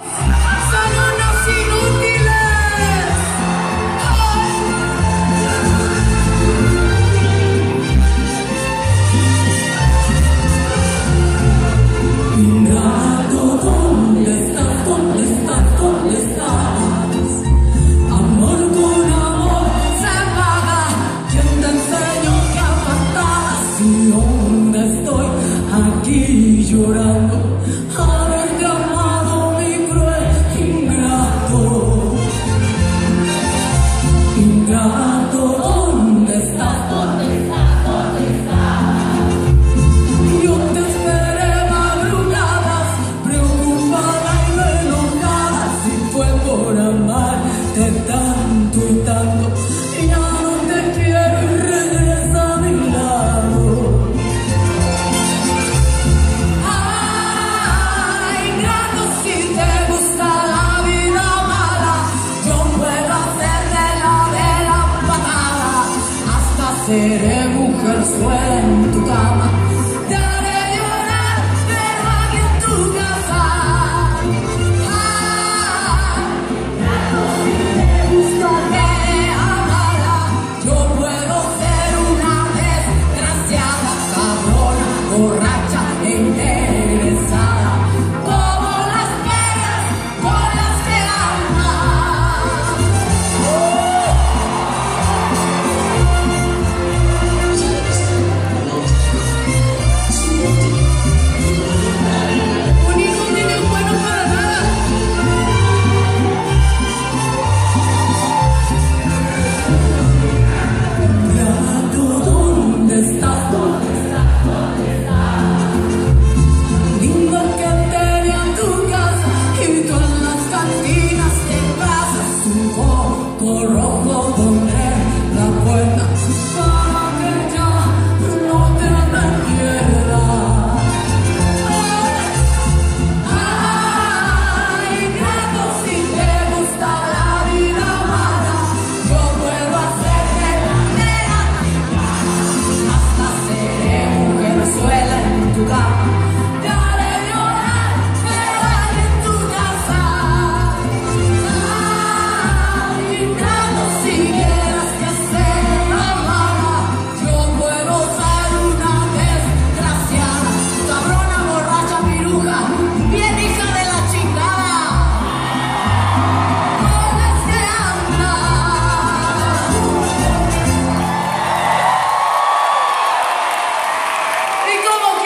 Son inútiles, ¿Dónde estás? ¿Dónde estás? ¿Dónde estás? Amor, tu amor se paga. ¿Quién te enseñó que aparta? ¿Si dónde estoy? Aquí llorando. seré mujer, suelto tu.